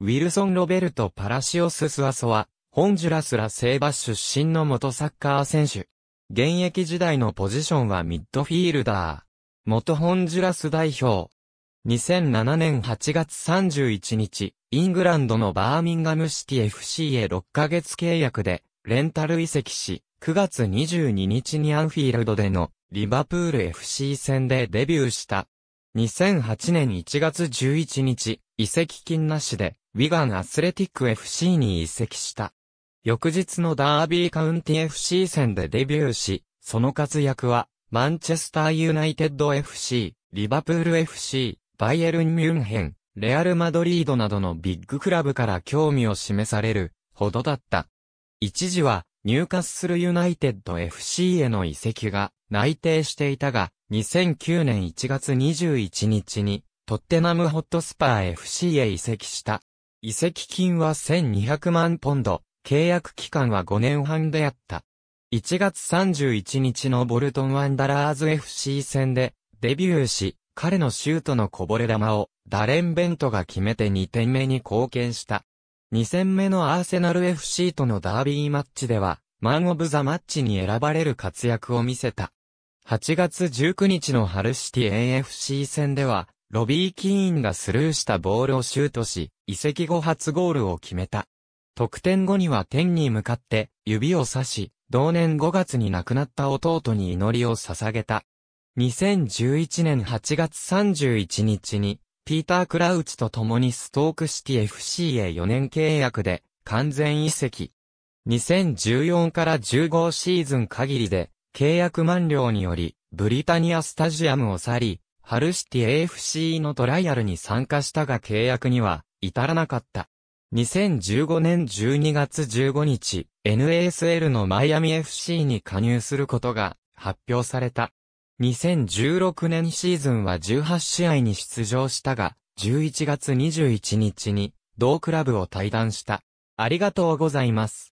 ウィルソン・ロベルト・パラシオス・スアソは、ホンジュラスラ西バ出身の元サッカー選手。現役時代のポジションはミッドフィールダー。元ホンジュラス代表。2007年8月31日、イングランドのバーミンガムシティ FC へ6ヶ月契約で、レンタル移籍し、9月22日にアンフィールドでのリバプール FC 戦でデビューした。2008年1月11日、移籍金なしで、ウィガンアスレティック FC に移籍した。翌日のダービーカウンティ FC 戦でデビューし、その活躍は、マンチェスターユナイテッド FC、リバプール FC、バイエルンミュンヘン、レアルマドリードなどのビッグクラブから興味を示されるほどだった。一時は、ニューカッスルユナイテッド FC への移籍が内定していたが、2009年1月21日に、トッテナムホットスパー FC へ移籍した。移籍金は1200万ポンド、契約期間は5年半であった。1月31日のボルトンワンダラーズ FC 戦でデビューし、彼のシュートのこぼれ球をダレン・ベントが決めて2点目に貢献した。2戦目のアーセナル FC とのダービーマッチでは、マン・オブ・ザ・マッチに選ばれる活躍を見せた。8月19日のハルシティ AFC 戦では、ロビー・キーンがスルーしたボールをシュートし、移籍後初ゴールを決めた。得点後には天に向かって指を指し、同年5月に亡くなった弟に祈りを捧げた。2011年8月31日に、ピーター・クラウチと共にストークシティ FC へ4年契約で完全移籍。2014から15シーズン限りで契約満了によりブリタニアスタジアムを去り、ハルシティ AFC のトライアルに参加したが契約には至らなかった。2015年12月15日、NASL のマイアミ FC に加入することが発表された。2016年シーズンは18試合に出場したが、11月21日に同クラブを退団した。ありがとうございます。